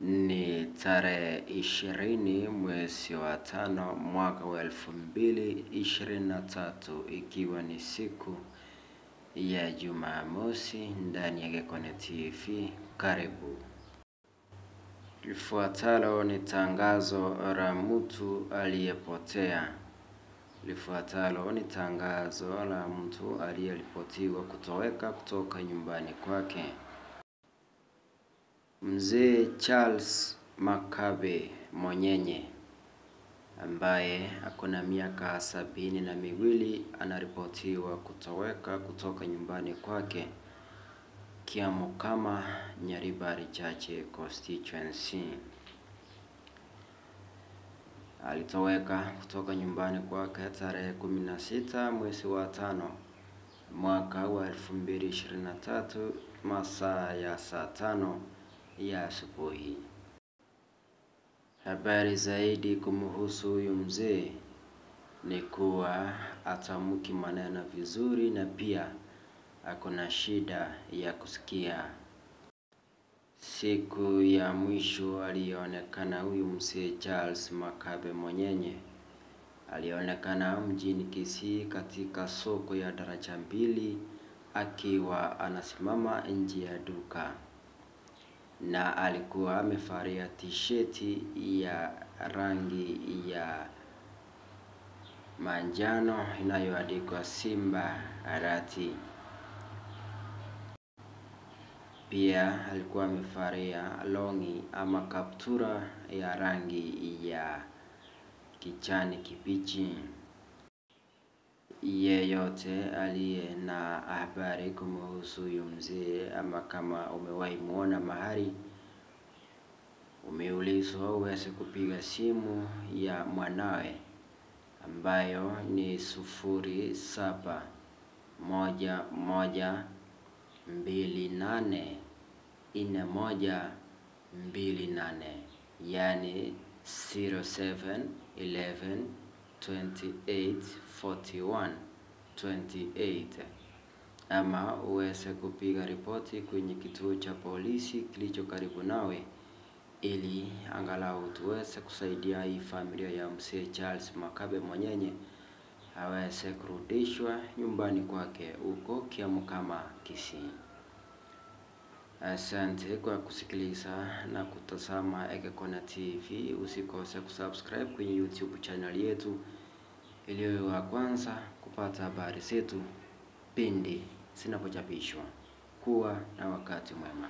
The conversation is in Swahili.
Ni tarehe ishirini mwezi wa tano mwaka wa elfu mbili ishirini na tatu ikiwa ni siku ya Jumamosi ndani ya Gekone TV. Karibu. Lifuatalo ni tangazo la mtu aliyepotea. Lifuatalo ni tangazo la mtu aliyeripotiwa kutoweka kutoka nyumbani kwake. Mzee Charles Makabe Monyenye ambaye ako na miaka sabini na miwili anaripotiwa kutoweka kutoka nyumbani kwake Kiamukama, Nyaribari Chache constituency. Alitoweka kutoka nyumbani kwake tarehe kumi na sita mwezi wa tano mwaka wa elfu mbili ishirini na tatu masaa ya saa tano ya asubuhi. Habari zaidi kumhusu huyu mzee ni kuwa atamki maneno vizuri na pia ako na shida ya kusikia. Siku ya mwisho aliyoonekana huyu mzee Charles Makabe Monyenye alionekana mjini Kisii katika soko ya daraja mbili akiwa anasimama nje ya duka na alikuwa amevalia tisheti ya rangi ya manjano inayoandikwa Simba Arati. Pia alikuwa amevalia longi ama kaptura ya rangi ya kijani kibichi. Yeyote aliye na habari kumhusu huyu mzee ama kama umewahi muona mahali, umeulizwa uweze kupiga simu ya mwanawe ambayo ni sufuri saba moja moja mbili nane nne moja mbili nane yaani 07 11 28 41 28 ama uweze kupiga ripoti kwenye kituo cha polisi kilicho karibu nawe ili angalau tuweze kusaidia hii familia ya mzee Charles Makabe Mwenyenye aweze kurudishwa nyumbani kwake huko Kiamukama, Kisii. Asante kwa kusikiliza na kutazama Gekone TV. Usikose kusubscribe kwenye YouTube channel yetu ili wa kwanza kupata habari zetu pindi zinapochapishwa. Kuwa na wakati mwema.